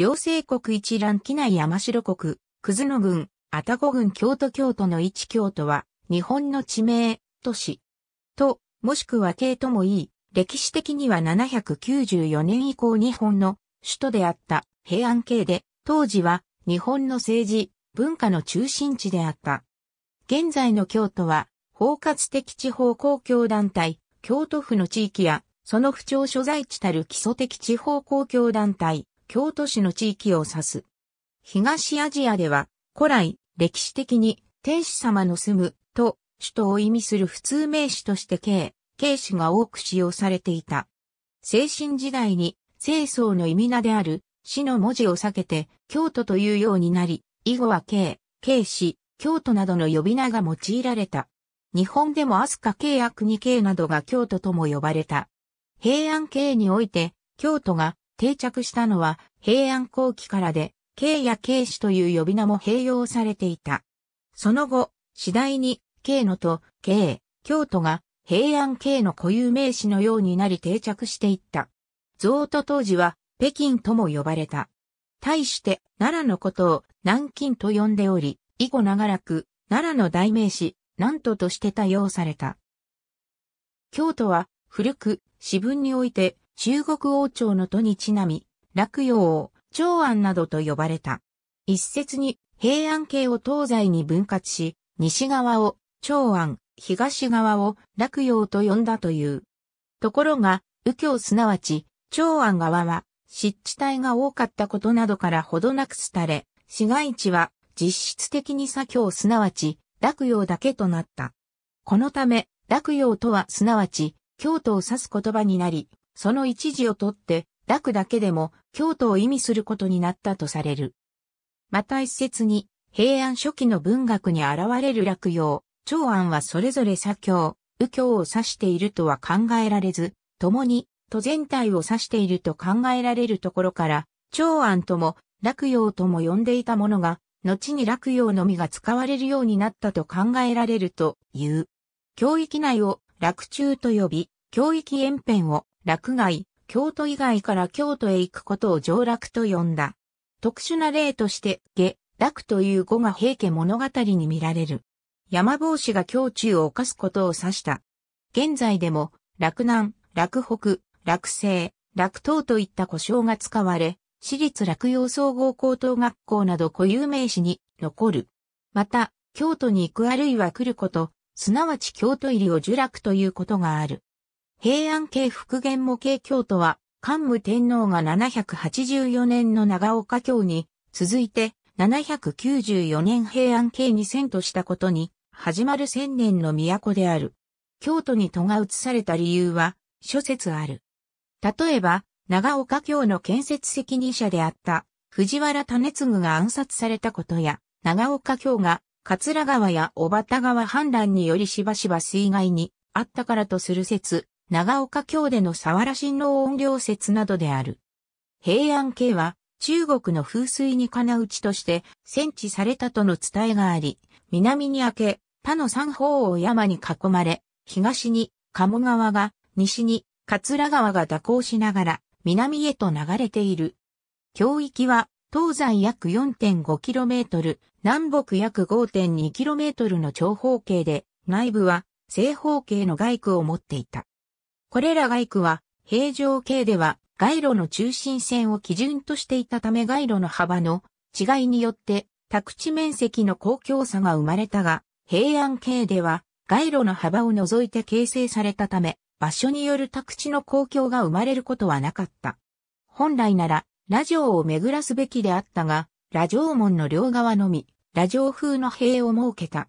両西国一覧機内山城国、葛野郡、愛宕郡京都京都の一京都は、日本の地名、都市。と、もしくは京ともいい、歴史的には794年以降日本の首都であった平安京で、当時は日本の政治、文化の中心地であった。現在の京都は、包括的地方公共団体、京都府の地域や、その府庁所在地たる基礎的地方公共団体、京都市の地域を指す。東アジアでは、古来、歴史的に天使様の住むと首都を意味する普通名詞として京、京詞が多く使用されていた。精神時代に清掃の意味名である死の文字を避けて京都というようになり、以後は京、京市、京都などの呼び名が用いられた。日本でも飛鳥京や国京などが京都とも呼ばれた。平安京において京都が定着したのは平安後期からで、京や京市という呼び名も併用されていた。その後、次第に京のと京、京都が平安京の固有名詞のようになり定着していった。贈都当時は北京とも呼ばれた。対して奈良のことを南京と呼んでおり、以後長らく奈良の代名詞、南都として多用された。京都は古く詩文において中国王朝の都にちなみ、落葉を長安などと呼ばれた。一説に平安京を東西に分割し、西側を長安、東側を落葉と呼んだという。ところが、右京すなわち、長安側は、湿地帯が多かったことなどからほどなく廃れ、市街地は実質的に左京すなわち、落葉だけとなった。このため、落葉とはすなわち、京都を指す言葉になり、その一時をとって、落だけでも京都を意味することになったとされる。また一説に、平安初期の文学に現れる落葉、長安はそれぞれ左京、右京を指しているとは考えられず、共に都全体を指していると考えられるところから、長安とも落葉とも呼んでいたものが、後に落葉のみが使われるようになったと考えられるという。教域内を落中と呼び、教域沿辺を落外、京都以外から京都へ行くことを上落と呼んだ。特殊な例として、下、落という語が平家物語に見られる。山帽子が胸中を犯すことを指した。現在でも、落南、落北、落西、落東といった故障が使われ、私立落葉総合高等学校など固有名詞に残る。また、京都に行くあるいは来ること、すなわち京都入りを受落ということがある。平安京復元模型京都は、桓武天皇が784年の長岡京に、続いて794年平安京に遷都したことに、始まる千年の都である。京都に都が移された理由は、諸説ある。例えば、長岡京の建設責任者であった藤原種継が暗殺されたことや、長岡京が桂川や小畑川氾濫によりしばしば水害にあったからとする説、長岡京での沢原神王音量説などである。平安京は中国の風水に金打ちとして戦地されたとの伝えがあり、南に明け、他の三方を山に囲まれ、東に鴨川が、西に桂川が蛇行しながら南へと流れている。教域は東西約 4.5km、南北約 5.2km の長方形で、内部は正方形の外区を持っていた。これら外区は平常形では街路の中心線を基準としていたため街路の幅の違いによって宅地面積の公共差が生まれたが、平安形では街路の幅を除いて形成されたため、場所による宅地の公共が生まれることはなかった。本来なら、ラジオを巡らすべきであったが、ラジオ門の両側のみ、ラジオ風の塀を設けた。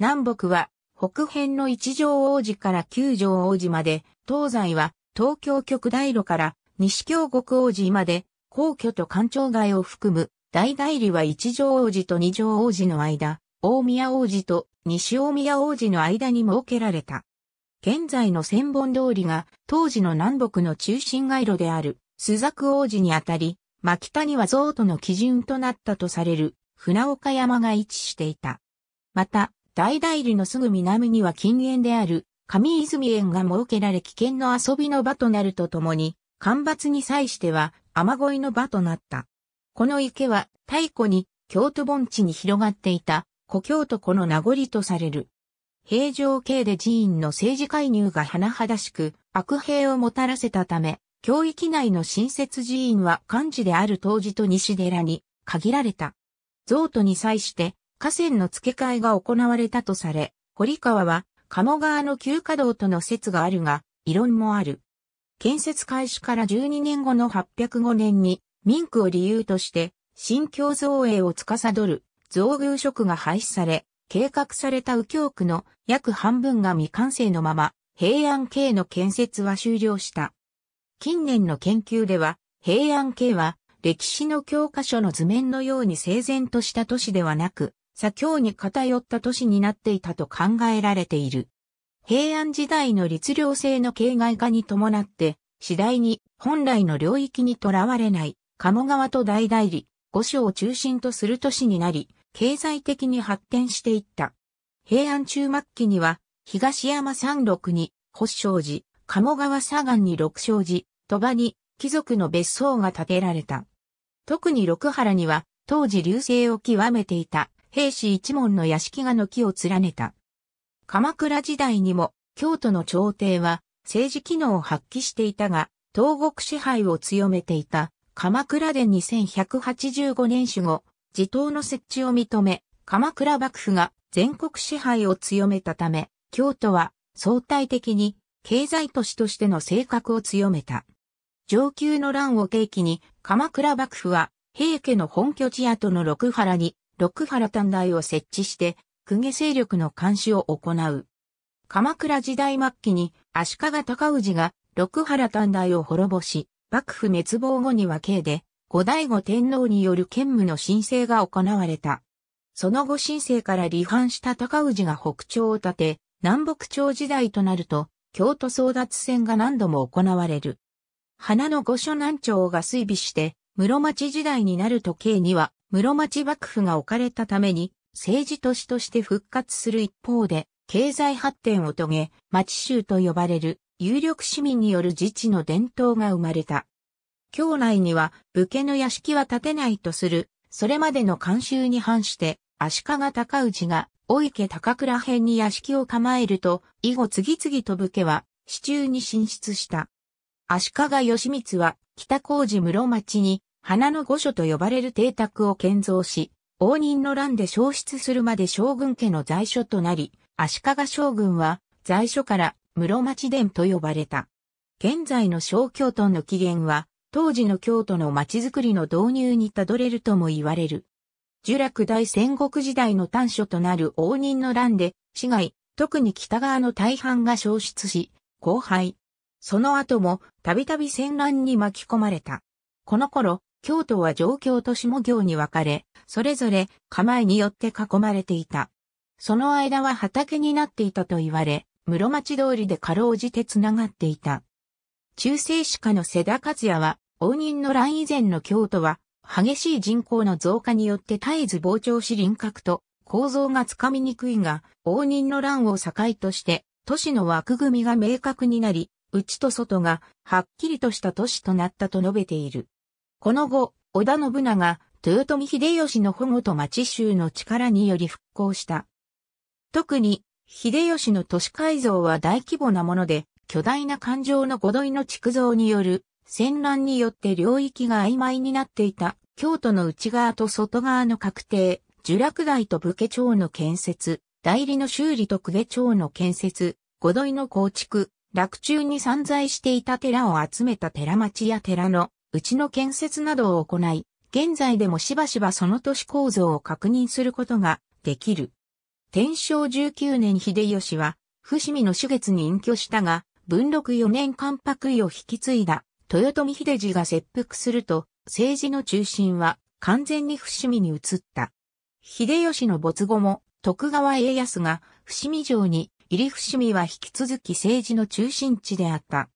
南北は北辺の一条王子から九条王子まで、東西は東京極大路から西京極王子まで、皇居と官庁街を含む大代理は一条王子と二条王子の間、大宮王子と西大宮王子の間に設けられた。現在の千本通りが当時の南北の中心街路である朱雀王子にあたり、牧田には贈渡の基準となったとされる船岡山が位置していた。また、大代理のすぐ南には禁煙である上泉園が設けられ危険の遊びの場となるとともに、干ばつに際しては雨乞いの場となった。この池は太古に京都盆地に広がっていた古京都湖の名残とされる。平城系で寺院の政治介入が甚だしく悪兵をもたらせたため、教域内の新設寺院は漢字である当時と西寺に限られた。贈渡に際して河川の付け替えが行われたとされ、堀川は鴨川の旧稼働との説があるが、異論もある。建設開始から12年後の805年に民区を理由として新京造営を司る造宮職が廃止され、計画された右京区の約半分が未完成のまま平安京の建設は終了した。近年の研究では平安京は歴史の教科書の図面のように整然とした都市ではなく、左京に偏った都市になっていたと考えられている。平安時代の律令制の形骸化に伴って、次第に本来の領域にとらわれない鴨川と大代理、五所を中心とする都市になり、経済的に発展していった。平安中末期には、東山山麓に、保祥寺、鴨川左岸に六正寺、鳥羽に貴族の別荘が建てられた。特に六原には、当時流星を極めていた兵士一門の屋敷が軒を連ねた。鎌倉時代にも京都の朝廷は政治機能を発揮していたが、東国支配を強めていた鎌倉殿2185年守護、自党の設置を認め、鎌倉幕府が全国支配を強めたため、京都は相対的に経済都市としての性格を強めた。上級の乱を契機に鎌倉幕府は平家の本拠地跡の六原に六原短大を設置して、公家勢力の監視を行う。鎌倉時代末期に足利尊氏が六原短大を滅ぼし、幕府滅亡後には慶で、後醍醐天皇による兼務の申請が行われた。その後申請から離反した高氏が北朝を立て、南北朝時代となると、京都争奪戦が何度も行われる。花の御所南朝が追尾して、室町時代になると慶には室町幕府が置かれたために政治都市として復活する一方で、経済発展を遂げ、町州と呼ばれる有力市民による自治の伝統が生まれた。京内には武家の屋敷は建てないとする、それまでの慣習に反して、足利尊氏が、大池高倉辺に屋敷を構えると、以後次々と武家は、市中に進出した。足利義満は、北高寺室町に、花の御所と呼ばれる邸宅を建造し、応仁の乱で消失するまで将軍家の在所となり、足利将軍は在所から室町殿と呼ばれた。現在の小京都の起源は、当時の京都の町づくりの導入にたどれるとも言われる。呪落大戦国時代の短所となる応仁の乱で、市街、特に北側の大半が消失し、荒廃。その後も、たびたび戦乱に巻き込まれた。この頃、京都は上京と下京に分かれ、それぞれ構えによって囲まれていた。その間は畑になっていたと言われ、室町通りでかろうじて繋がっていた。中世史家の瀬田和也は、応仁の乱以前の京都は、激しい人口の増加によって絶えず膨張し輪郭と構造がつかみにくいが、応仁の乱を境として、都市の枠組みが明確になり、内と外がはっきりとした都市となったと述べている。この後、織田信長、豊臣秀吉の保護と町衆の力により復興した。特に、秀吉の都市改造は大規模なもので、巨大な環状の五土井の築造による戦乱によって領域が曖昧になっていた。京都の内側と外側の確定、呪落台と武家町の建設、代理の修理と公家町の建設、五土井の構築、落中に散在していた寺を集めた寺町や寺のうちの建設などを行い、現在でもしばしばその都市構造を確認することができる。天正19年秀吉は、伏見の主月に隠居したが、文禄4年関白位を引き継いだ豊臣秀治が切腹すると、政治の中心は完全に伏見に移った。秀吉の没後も徳川家康が伏見城に入り伏見は引き続き政治の中心地であった。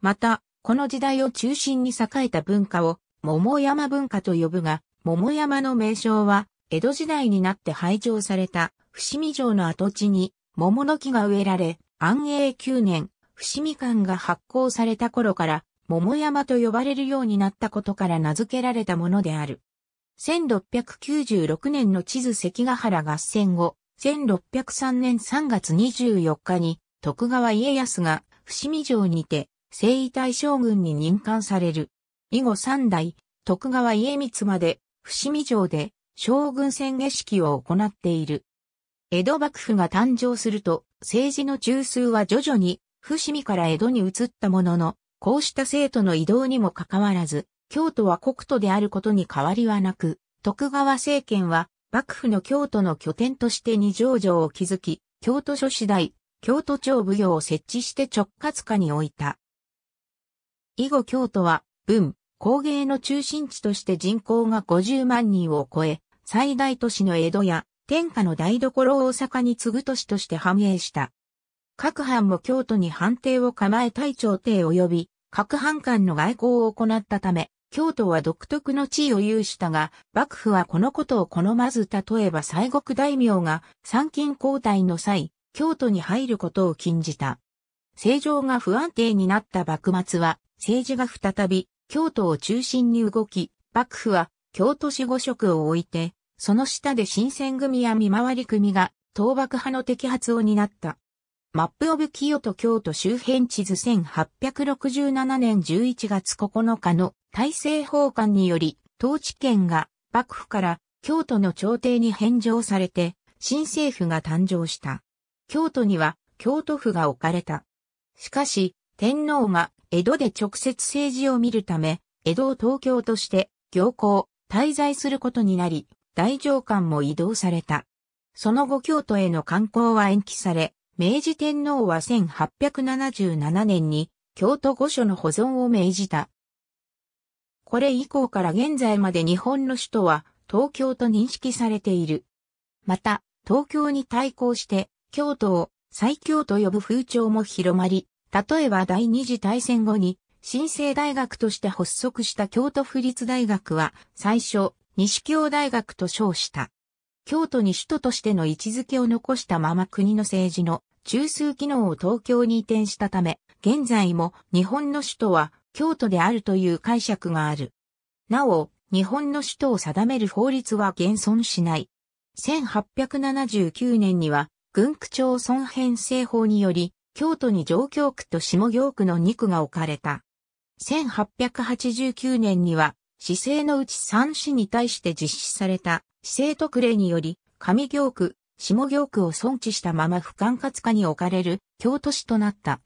また、この時代を中心に栄えた文化を桃山文化と呼ぶが、桃山の名称は江戸時代になって廃城された伏見城の跡地に桃の木が植えられ、安永9年、伏見館が発行された頃から桃山と呼ばれるようになったことから名付けられたものである。1696年の地図関ヶ原合戦後、1603年3月24日に徳川家康が伏見城にて征夷大将軍に任官される。以後三代、徳川家光まで伏見城で将軍宣下式を行っている。江戸幕府が誕生すると政治の中枢は徐々に伏見から江戸に移ったものの、こうした生徒の移動にもかかわらず、京都は国都であることに変わりはなく、徳川政権は幕府の京都の拠点として二条城を築き、京都書次第、京都庁奉行を設置して直轄下に置いた。以後京都は文、工芸の中心地として人口が50万人を超え、最大都市の江戸や天下の台所を大阪に次ぐ都市として繁栄した。各藩も京都に藩邸を構え大朝廷及び各藩間の外交を行ったため、京都は独特の地位を有したが、幕府はこのことを好まず例えば西国大名が参勤交代の際、京都に入ることを禁じた。政情が不安定になった幕末は、政治が再び京都を中心に動き、幕府は京都市五色を置いて、その下で新選組や見回り組が倒幕派の摘発を担った。マップオブ清と京都周辺地図1867年11月9日の大政奉還により、統治権が幕府から京都の朝廷に返上されて、新政府が誕生した。京都には京都府が置かれた。しかし、天皇が江戸で直接政治を見るため、江戸を東京として行幸、滞在することになり、大上官も移動された。その後京都への観光は延期され、明治天皇は1877年に京都御所の保存を命じた。これ以降から現在まで日本の首都は東京と認識されている。また、東京に対抗して京都を最強と呼ぶ風潮も広まり、例えば第二次大戦後に新生大学として発足した京都府立大学は最初、西京大学と称した。京都に首都としての位置づけを残したまま国の政治の中枢機能を東京に移転したため、現在も日本の首都は京都であるという解釈がある。なお、日本の首都を定める法律は現存しない。1879年には、軍区町村編成法により、京都に上京区と下京区の2区が置かれた。1889年には、市政のうち3市に対して実施された市政特例により、上京区、下京区を尊地したまま不管轄下に置かれる京都市となった。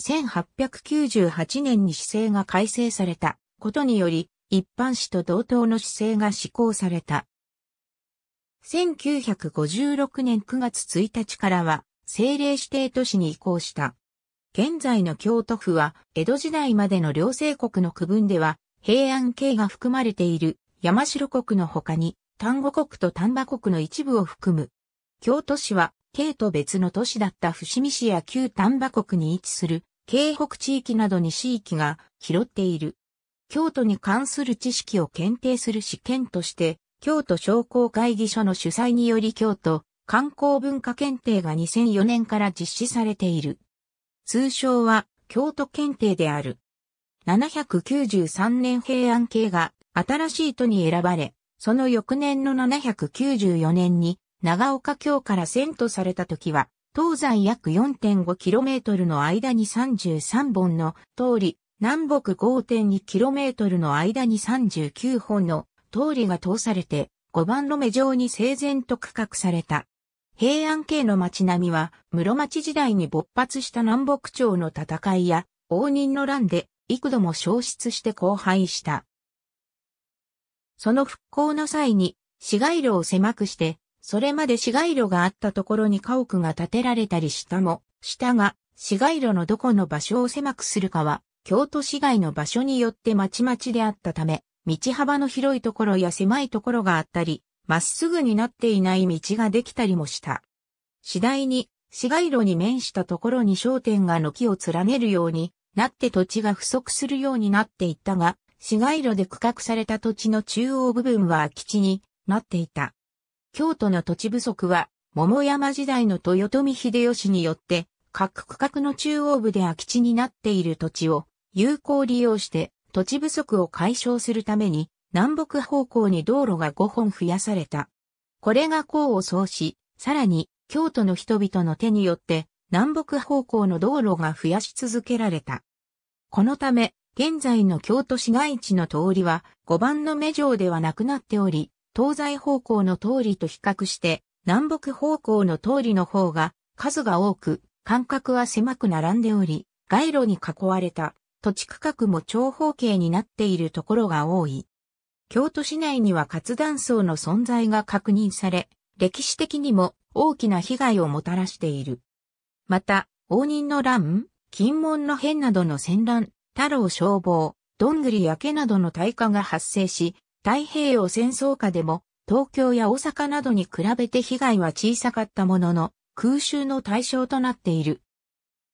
1898年に市政が改正されたことにより、一般市と同等の市政が施行された。1956年9月1日からは政令指定都市に移行した。現在の京都府は江戸時代までの両政国の区分では平安京が含まれている山城国の他に丹後国と丹波国の一部を含む京都市は、京と別の都市だった伏見市や旧丹波国に位置する、京北地域などに市域が拾っている。京都に関する知識を検定する試験として、京都商工会議所の主催により京都観光文化検定が2004年から実施されている。通称は京都検定である。793年平安京が新しい都に選ばれ、その翌年の794年に長岡京から遷都された時は、東西約 4.5km の間に33本の通り、南北 5.2km の間に39本の通りが通されて、5番路目上に整然と区画された。平安京の町並みは、室町時代に勃発した南北朝の戦いや、応仁の乱で、幾度も消失して荒廃した。その復興の際に、市街路を狭くして、それまで市街路があったところに家屋が建てられたりしたも、したが、市街路のどこの場所を狭くするかは、京都市街の場所によってまちまちであったため、道幅の広いところや狭いところがあったり、まっすぐになっていない道ができたりもした。次第に、市街路に面したところに商店が軒を連ねるようになって土地が不足するようになっていったが、市街路で区画された土地の中央部分は空き地になっていた。京都の土地不足は、桃山時代の豊臣秀吉によって、各区画の中央部で空き地になっている土地を有効利用して土地不足を解消するために、南北方向に道路が5本増やされた。これが功を奏し、さらに京都の人々の手によって南北方向の道路が増やし続けられた。このため、現在の京都市街地の通りは5番の目状ではなくなっており、東西方向の通りと比較して南北方向の通りの方が数が多く、間隔は狭く並んでおり、街路に囲われた土地区画も長方形になっているところが多い。京都市内には活断層の存在が確認され、歴史的にも大きな被害をもたらしている。また、応仁の乱、金門の変などの戦乱、太郎消防、どんぐり焼けなどの大火が発生し、太平洋戦争下でも東京や大阪などに比べて被害は小さかったものの、空襲の対象となっている。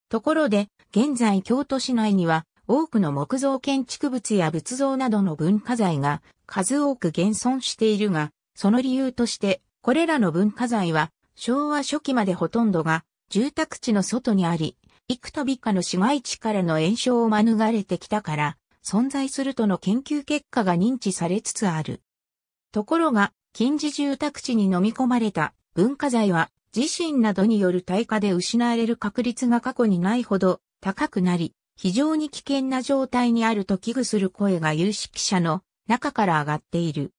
ところで、現在京都市内には多くの木造建築物や仏像などの文化財が数多く現存しているが、その理由として、これらの文化財は昭和初期までほとんどが住宅地の外にあり、幾度かの市街地からの炎症を免れてきたから、存在するとの研究結果が認知されつつある。ところが、近似住宅地に飲み込まれた文化財は、地震などによる耐火で失われる確率が過去にないほど高くなり、非常に危険な状態にあると危惧する声が有識者の中から上がっている。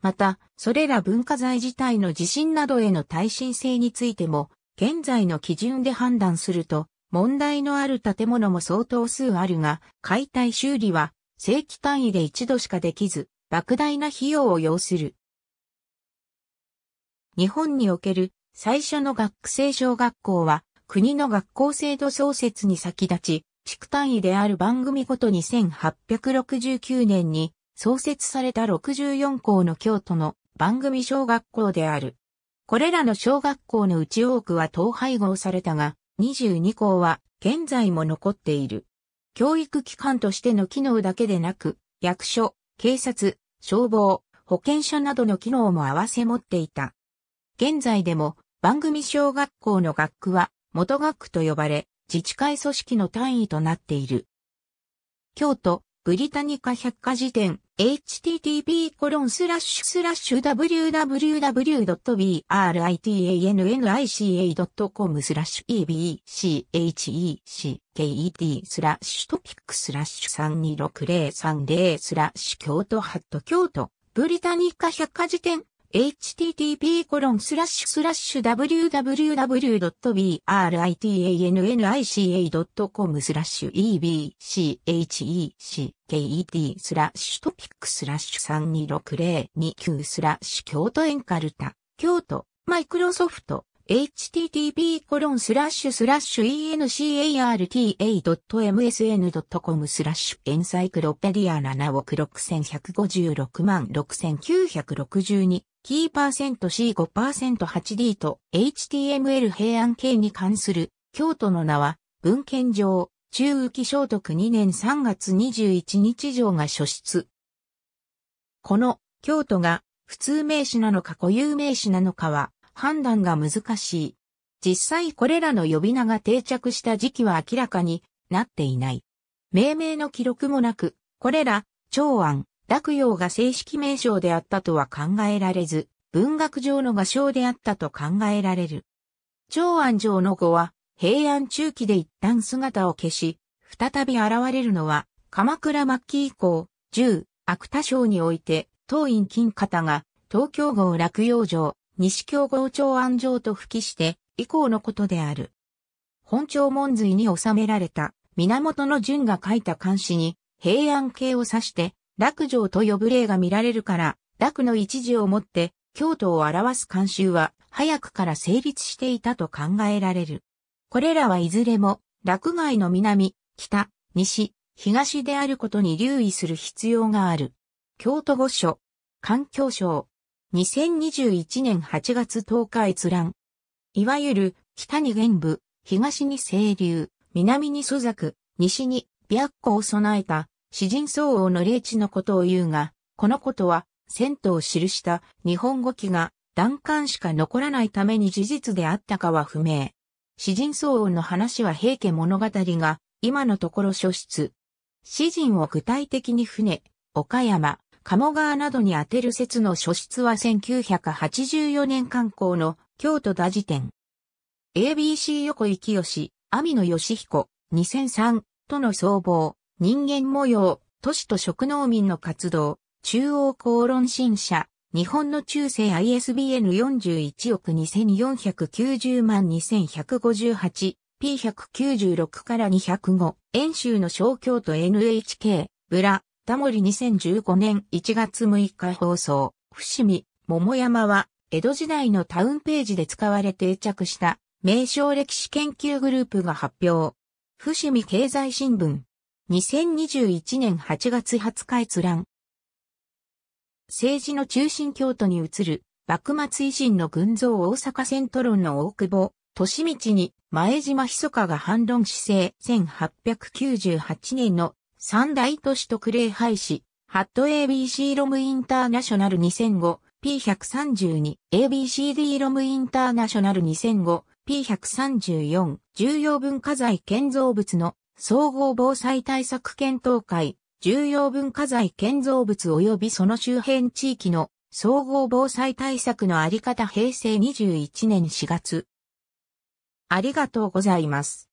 また、それら文化財自体の地震などへの耐震性についても、現在の基準で判断すると、問題のある建物も相当数あるが、解体修理は正規単位で一度しかできず、莫大な費用を要する。日本における最初の学生小学校は、国の学校制度創設に先立ち、地区単位である番組ごとに1869年に創設された64校の京都の番組小学校である。これらの小学校のうち多くは統廃合されたが、22校は現在も残っている。教育機関としての機能だけでなく、役所、警察、消防、保健所などの機能も合わせ持っていた。現在でも番組小学校の学区は元学区と呼ばれ、自治会組織の単位となっている。京都、ブリタニカ百科事典、http コロンスラッシュスラッシュ www.britanica.com スラッシュ ebcheked スラッシュトピックスラッシュ326030スラッシュ京都ハット京都ブリタニカ百科事典 http://www.britannica.com スラッシュ ebchecheket スラッシュトピックスラッシュ326029スラッシュ京都エンカルタ京都マイクロソフト http コロンスラッシュスラッシュ encarta.msn.com スラッシュエンサイクロペディア7億6156万6962キーパーセント C5%8D と HTML 平安形に関する京都の名は文献上中期聖徳2年3月21日上が書出。この京都が普通名詞なのか固有名詞なのかは判断が難しい。実際これらの呼び名が定着した時期は明らかになっていない。命名の記録もなく、これら、長安、落葉が正式名称であったとは考えられず、文学上の画称であったと考えられる。長安城の語は、平安中期で一旦姿を消し、再び現れるのは、鎌倉末期以降、十、芥田省において、東院金方が、東京号落葉城、西京号長安城と付記して、以降のことである。本朝門髄に収められた、源の順が書いた漢詩に、平安系を指して、落城と呼ぶ例が見られるから、落の一時をもって、京都を表す慣習は、早くから成立していたと考えられる。これらはいずれも、落外の南、北、西、東であることに留意する必要がある。京都御所、環境省、2021年8月10日閲覧。いわゆる、北に玄武、東に清流、南に蘇作、西に白虎を備えた詩人相応の霊地のことを言うが、このことは、銭湯を記した日本語記が段階しか残らないために事実であったかは不明。詩人相応の話は平家物語が今のところ書出。詩人を具体的に船、岡山、鴨川などに当てる説の書出は1984年刊行の京都打辞典。ABC 横井清、網野義彦、2003との総合、人間模様、都市と食農民の活動、中央公論新社、日本の中世 ISBN41 億2490万2158、P196 から205、演習の小京都 NHK、ブラ、タモリ2015年1月6日放送、伏見、桃山は、江戸時代のタウンページで使われ定着した名称歴史研究グループが発表。伏見経済新聞。2021年8月20日閲覧。政治の中心京都に移る、幕末維新の群像大阪セントロンの大久保、利道に前島密かが反論姿勢1898年の三大都市特例廃止、ハット ABC ロムインターナショナル2005、P132、ABCD ロムインターナショナル2005、P134 重要文化財建造物の総合防災対策検討会重要文化財建造物及びその周辺地域の総合防災対策のあり方平成21年4月。ありがとうございます。